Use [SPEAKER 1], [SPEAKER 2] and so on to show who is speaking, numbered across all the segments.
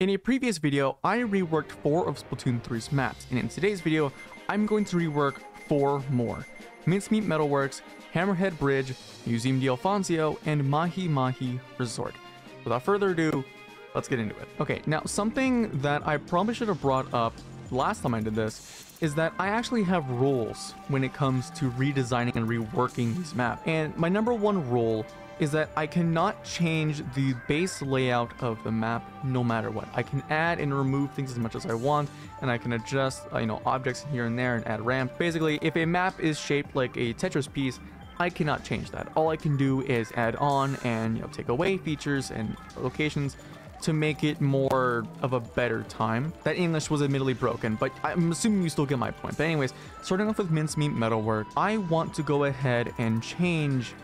[SPEAKER 1] In a previous video, I reworked 4 of Splatoon 3's maps, and in today's video, I'm going to rework 4 more. Mincemeat Metalworks, Hammerhead Bridge, Museum d'Alfonso, and Mahi Mahi Resort. Without further ado, let's get into it. Okay, now something that I probably should have brought up last time I did this is that I actually have rules when it comes to redesigning and reworking these maps. And my number one rule is that I cannot change the base layout of the map no matter what. I can add and remove things as much as I want, and I can adjust, uh, you know, objects here and there and add ramp. Basically, if a map is shaped like a Tetris piece, I cannot change that. All I can do is add on and you know take away features and locations to make it more of a better time. That English was admittedly broken, but I'm assuming you still get my point. But anyways, starting off with Mincemeat Metalwork, I want to go ahead and change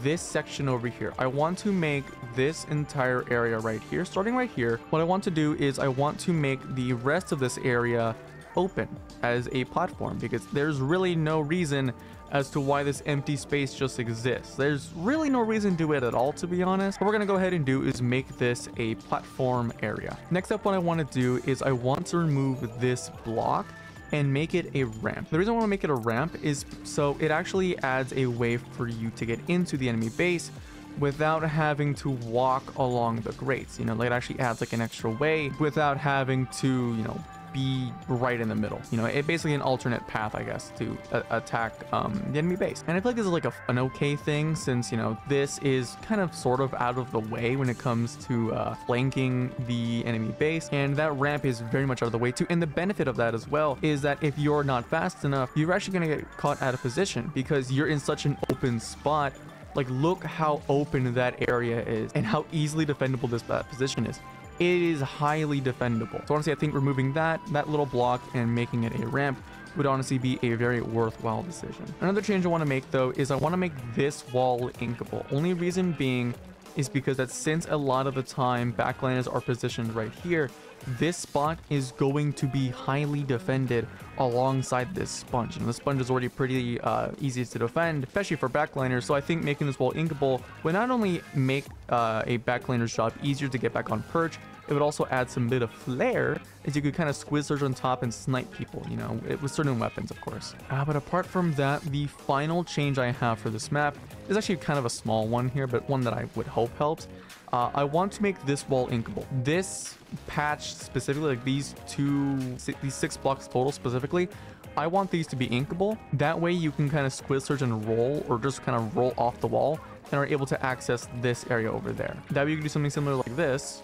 [SPEAKER 1] this section over here. I want to make this entire area right here, starting right here. What I want to do is I want to make the rest of this area open as a platform because there's really no reason as to why this empty space just exists. There's really no reason to do it at all, to be honest. What we're gonna go ahead and do is make this a platform area. Next up, what I wanna do is I want to remove this block and make it a ramp. The reason I want to make it a ramp is so it actually adds a way for you to get into the enemy base without having to walk along the grates. You know, like it actually adds like an extra way without having to, you know, be right in the middle. You know, it basically an alternate path, I guess, to attack um, the enemy base. And I feel like this is like a, an okay thing since, you know, this is kind of sort of out of the way when it comes to uh, flanking the enemy base. And that ramp is very much out of the way too. And the benefit of that as well is that if you're not fast enough, you're actually going to get caught out of position because you're in such an open spot like look how open that area is and how easily defendable this position is it is highly defendable. So honestly, I think removing that, that little block and making it a ramp would honestly be a very worthwhile decision. Another change I want to make though is I want to make this wall inkable. Only reason being is because that since a lot of the time backliners are positioned right here, this spot is going to be highly defended alongside this sponge. And the sponge is already pretty uh, easy to defend, especially for backliners. So I think making this wall inkable would not only make uh, a backliner's job easier to get back on perch, it would also add some bit of flair as you could kind of squid surge on top and snipe people, you know, with certain weapons, of course. Uh, but apart from that, the final change I have for this map is actually kind of a small one here, but one that I would hope helps. Uh, I want to make this wall inkable. This patch specifically, like these two, these six blocks total specifically, I want these to be inkable. That way you can kind of squid surge and roll or just kind of roll off the wall and are able to access this area over there. That way you can do something similar like this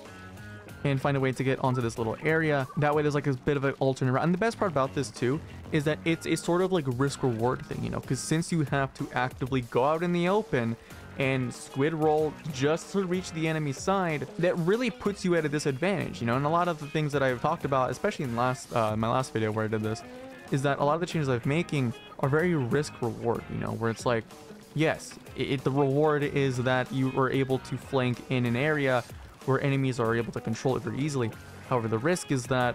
[SPEAKER 1] and find a way to get onto this little area. That way there's like a bit of an alternate route. And the best part about this too is that it's a sort of like risk reward thing, you know, because since you have to actively go out in the open and squid roll just to reach the enemy side, that really puts you at a disadvantage, you know, and a lot of the things that I've talked about, especially in last uh, my last video where I did this, is that a lot of the changes I'm making are very risk reward, you know, where it's like, yes, it, the reward is that you were able to flank in an area where enemies are able to control it very easily. However, the risk is that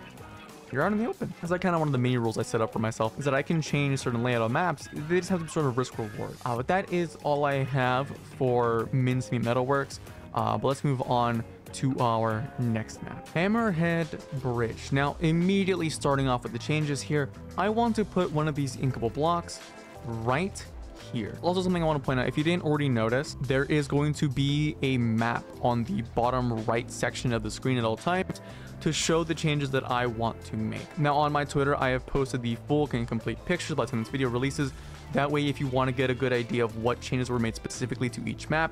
[SPEAKER 1] you're out in the open. That's like kind of one of the mini rules I set up for myself, is that I can change certain layout of maps. They just have some sort of risk reward. Uh, but that is all I have for Mincemeat Metalworks. Uh, but let's move on to our next map. Hammerhead Bridge. Now, immediately starting off with the changes here, I want to put one of these inkable blocks right here. Also something I want to point out, if you didn't already notice, there is going to be a map on the bottom right section of the screen at all times to show the changes that I want to make. Now on my Twitter, I have posted the full and complete pictures by the time this video releases. That way, if you want to get a good idea of what changes were made specifically to each map,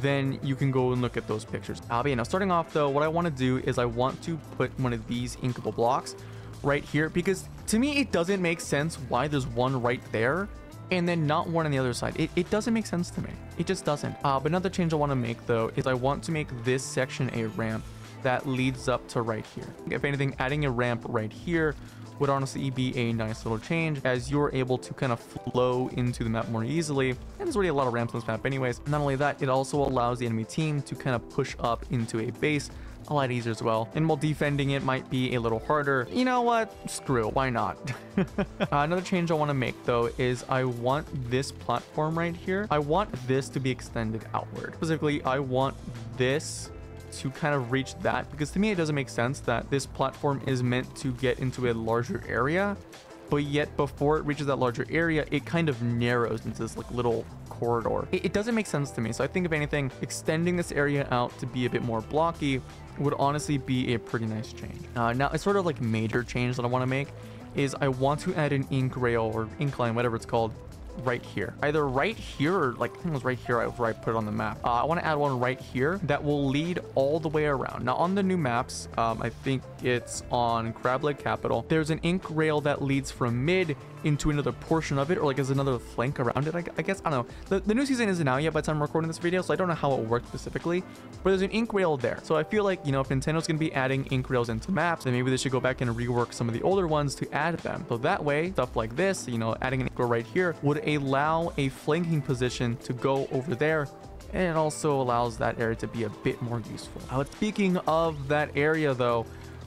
[SPEAKER 1] then you can go and look at those pictures. Uh, yeah, now starting off though, what I want to do is I want to put one of these inkable blocks right here because to me, it doesn't make sense why there's one right there and then not one on the other side. It, it doesn't make sense to me. It just doesn't. Uh, but another change I want to make though is I want to make this section a ramp that leads up to right here. If anything, adding a ramp right here would honestly be a nice little change as you're able to kind of flow into the map more easily. And there's already a lot of ramps on this map anyways. Not only that, it also allows the enemy team to kind of push up into a base a lot easier as well. And while defending it might be a little harder, you know what? Screw why not? uh, another change I want to make though is I want this platform right here. I want this to be extended outward. Specifically, I want this to kind of reach that because to me it doesn't make sense that this platform is meant to get into a larger area but yet before it reaches that larger area it kind of narrows into this like little corridor it, it doesn't make sense to me so i think if anything extending this area out to be a bit more blocky would honestly be a pretty nice change uh, now a sort of like major change that i want to make is i want to add an ink rail or ink line whatever it's called right here. Either right here or like I think it was right here where I put it on the map. Uh, I want to add one right here that will lead all the way around. Now on the new maps, um, I think it's on Crableg Capital, there's an ink rail that leads from mid into another portion of it or like as another flank around it I, I, guess I don't know. The, the new season isn't out yet by the time I'm recording this video so I don't know how it works specifically but there's an ink rail there. So I feel like you know if Nintendo's gonna be adding ink rails into maps then maybe they should go back and rework some of the older ones to add them. So that way stuff like this you know adding an ink rail right here would allow a flanking position to go over there and it also allows that area to be a bit more useful. Now, speaking of that area though,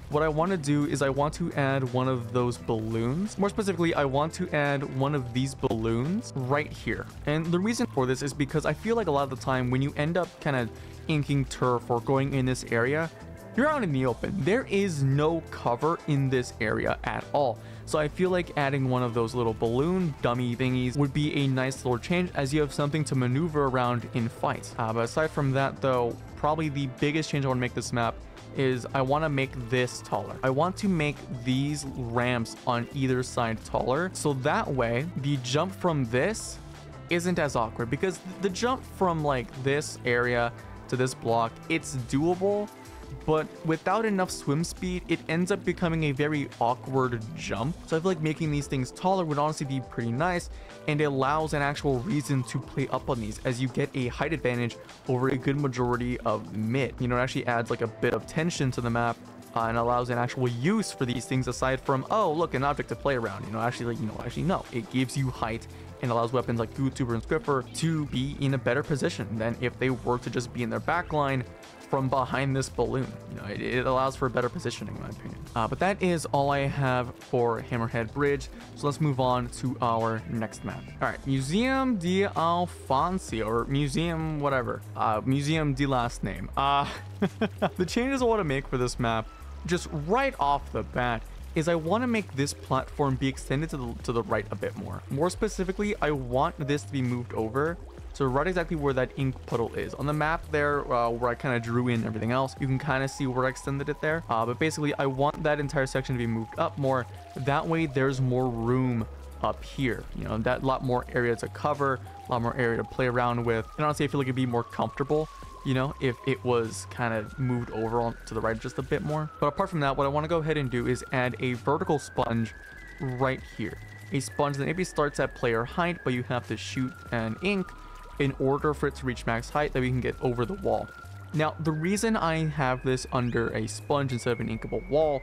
[SPEAKER 1] what I want to do is I want to add one of those balloons. More specifically, I want to add one of these balloons right here. And the reason for this is because I feel like a lot of the time when you end up kind of inking turf or going in this area, you're out in the open. There is no cover in this area at all. So I feel like adding one of those little balloon dummy thingies would be a nice little change as you have something to maneuver around in fights. Uh, but aside from that though, probably the biggest change I want to make this map is I want to make this taller. I want to make these ramps on either side taller. So that way the jump from this isn't as awkward because the jump from like this area to this block, it's doable, but without enough swim speed, it ends up becoming a very awkward jump. So I feel like making these things taller would honestly be pretty nice and it allows an actual reason to play up on these as you get a height advantage over a good majority of mid. You know, it actually adds like a bit of tension to the map uh, and allows an actual use for these things aside from, oh, look, an object to play around. You know, actually, like, you know, actually, no, it gives you height and allows weapons like Goo Tuber and Squiffer to be in a better position than if they were to just be in their backline from behind this balloon. You know, it, it allows for better positioning, in my opinion. Uh, but that is all I have for Hammerhead Bridge. So let's move on to our next map. All right, Museum de Alfonso, or Museum whatever. Uh, Museum de last name. Uh, the changes I want to make for this map, just right off the bat, is I want to make this platform be extended to the, to the right a bit more. More specifically, I want this to be moved over so right exactly where that ink puddle is. On the map there, uh, where I kind of drew in everything else, you can kind of see where I extended it there. Uh, but basically, I want that entire section to be moved up more. That way, there's more room up here. You know, that lot more area to cover, a lot more area to play around with. And honestly, I feel like it'd be more comfortable you know, if it was kind of moved over to the right just a bit more. But apart from that, what I want to go ahead and do is add a vertical sponge right here. A sponge that maybe starts at player height, but you have to shoot an ink in order for it to reach max height that we can get over the wall. Now, the reason I have this under a sponge instead of an inkable wall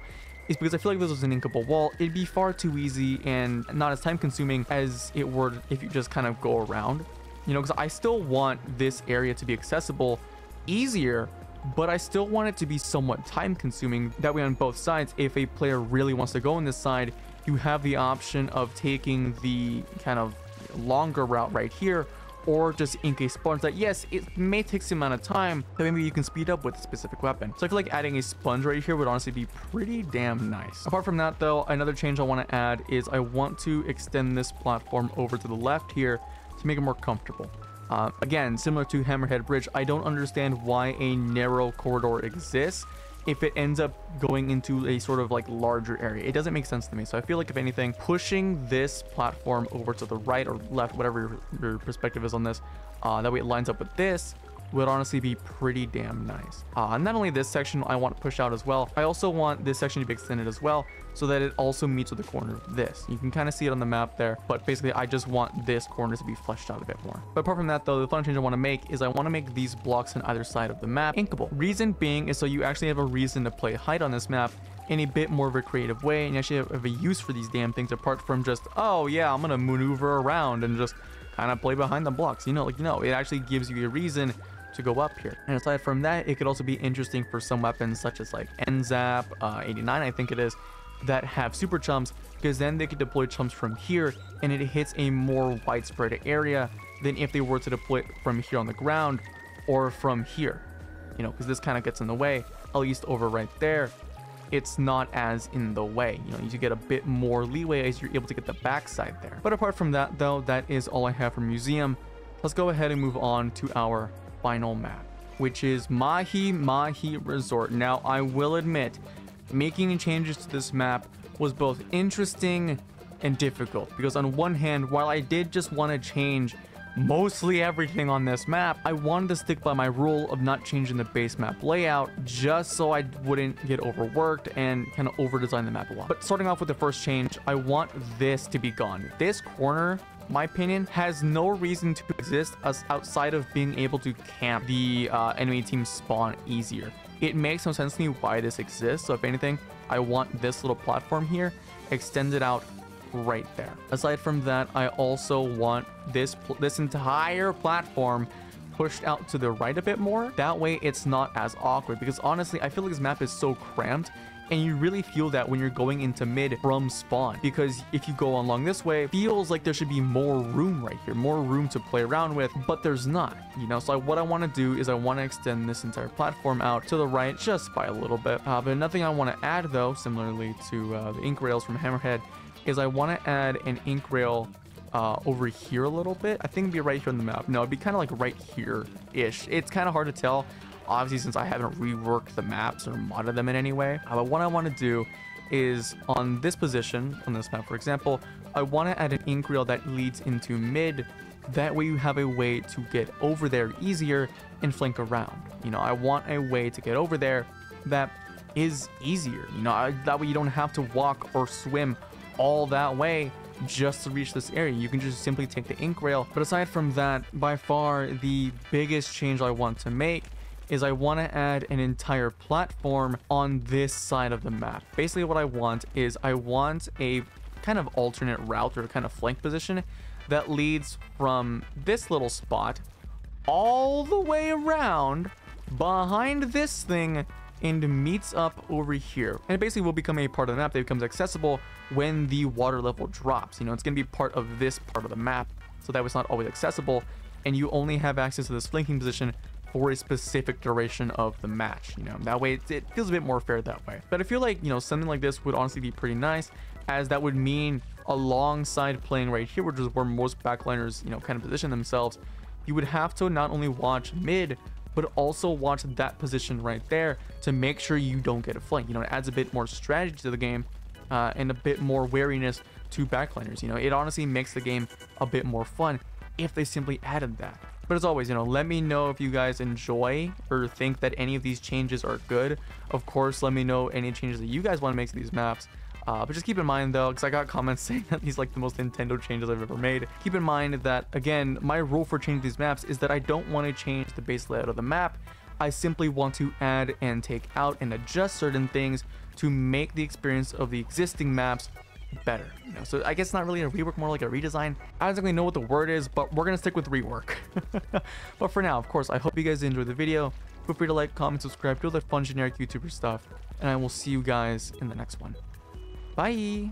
[SPEAKER 1] is because I feel like if this was an inkable wall, it'd be far too easy and not as time consuming as it would if you just kind of go around. You know, because I still want this area to be accessible easier, but I still want it to be somewhat time consuming. That way on both sides, if a player really wants to go on this side, you have the option of taking the kind of longer route right here or just ink a sponge that yes it may take some amount of time but maybe you can speed up with a specific weapon. So i feel like adding a sponge right here would honestly be pretty damn nice. Apart from that though another change i want to add is i want to extend this platform over to the left here to make it more comfortable. Uh, again similar to hammerhead bridge i don't understand why a narrow corridor exists if it ends up going into a sort of like larger area. It doesn't make sense to me. So I feel like if anything, pushing this platform over to the right or left, whatever your, your perspective is on this, uh, that way it lines up with this, would honestly be pretty damn nice. Uh, not only this section I want to push out as well, I also want this section to be extended as well so that it also meets with the corner of this. You can kind of see it on the map there, but basically I just want this corner to be fleshed out a bit more. But apart from that though, the final change I want to make is I want to make these blocks on either side of the map inkable. Reason being is so you actually have a reason to play height on this map in a bit more of a creative way and actually have a use for these damn things apart from just, oh yeah, I'm gonna maneuver around and just kind of play behind the blocks. You know, like, you know, it actually gives you a reason to go up here. And aside from that, it could also be interesting for some weapons such as like NZAP, uh, 89 I think it is, that have super chumps because then they could deploy chumps from here and it hits a more widespread area than if they were to deploy it from here on the ground or from here. you know, because this kind of gets in the way, at least over right there, it's not as in the way. You know, you get a bit more leeway as you're able to get the backside there. But apart from that, though, that is all I have for Museum. Let's go ahead and move on to our final map, which is Mahi Mahi Resort. Now, I will admit, making changes to this map was both interesting and difficult because on one hand, while I did just want to change mostly everything on this map, I wanted to stick by my rule of not changing the base map layout just so I wouldn't get overworked and kind of over design the map a lot. But starting off with the first change, I want this to be gone. This corner my opinion, has no reason to exist as outside of being able to camp the uh, enemy team spawn easier. It makes no sense to me why this exists, so if anything, I want this little platform here extended out right there. Aside from that, I also want this this entire platform pushed out to the right a bit more. That way it's not as awkward because honestly, I feel like this map is so cramped and you really feel that when you're going into mid from spawn because if you go along this way feels like there should be more room right here more room to play around with but there's not you know so what i want to do is i want to extend this entire platform out to the right just by a little bit uh, but nothing i want to add though similarly to uh, the ink rails from hammerhead is I want to add an ink rail uh, over here a little bit. I think it'd be right here on the map. No, it'd be kind of like right here-ish. It's kind of hard to tell, obviously, since I haven't reworked the maps or modded them in any way. Uh, but what I want to do is on this position, on this map, for example, I want to add an ink rail that leads into mid. That way you have a way to get over there easier and flank around. You know, I want a way to get over there that is easier. You know, I, that way you don't have to walk or swim all that way just to reach this area. You can just simply take the ink rail. But aside from that, by far the biggest change I want to make is I want to add an entire platform on this side of the map. Basically what I want is I want a kind of alternate route or kind of flank position that leads from this little spot all the way around behind this thing and meets up over here. And it basically will become a part of the map that becomes accessible when the water level drops. You know, it's going to be part of this part of the map, so that was not always accessible, and you only have access to this flanking position for a specific duration of the match. You know, that way it, it feels a bit more fair that way. But I feel like, you know, something like this would honestly be pretty nice, as that would mean alongside playing right here, which is where most backliners, you know, kind of position themselves, you would have to not only watch mid, but also watch that position right there to make sure you don't get a flank. You know, it adds a bit more strategy to the game uh, and a bit more wariness to backliners. You know, it honestly makes the game a bit more fun if they simply added that. But as always, you know, let me know if you guys enjoy or think that any of these changes are good. Of course, let me know any changes that you guys want to make to these maps. Uh, but just keep in mind though, because I got comments saying that these like the most Nintendo changes I've ever made. Keep in mind that again, my rule for changing these maps is that I don't want to change the base layout of the map. I simply want to add and take out and adjust certain things to make the experience of the existing maps better. You know, so I guess not really a rework, more like a redesign. I don't exactly know what the word is, but we're gonna stick with rework. but for now, of course, I hope you guys enjoyed the video. Feel free to like, comment, subscribe, do all that fun generic YouTuber stuff, and I will see you guys in the next one. Bye.